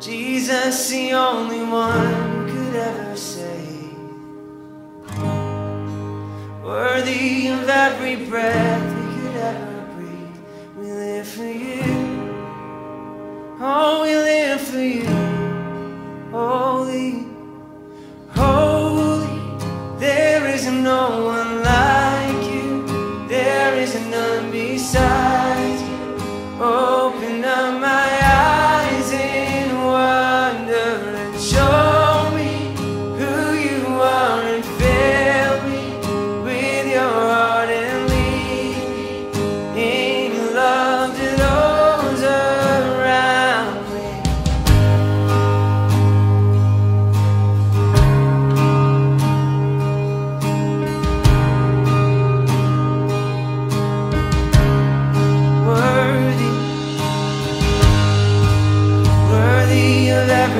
Jesus, the only one could ever save. Worthy of every breath we could ever breathe. We live for you. Oh, we live for you. Holy, holy, there is no one like you. There is none beside you. Open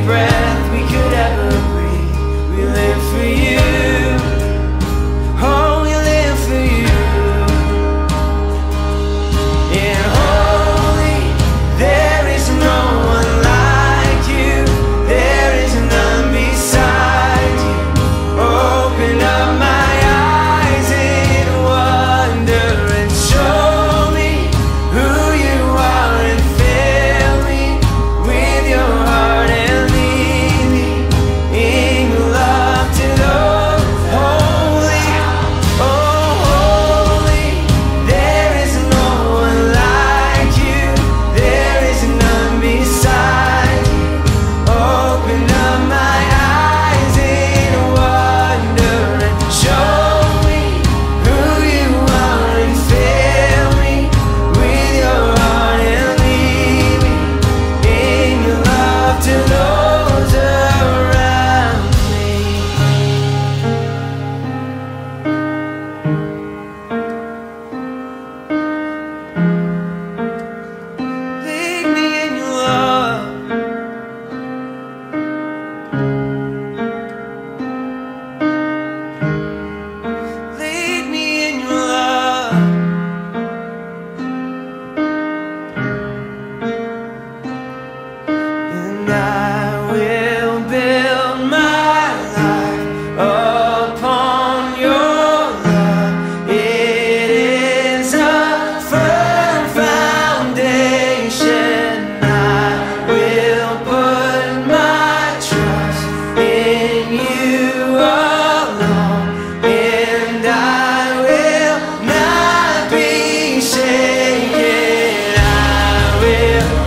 Breath. yeah.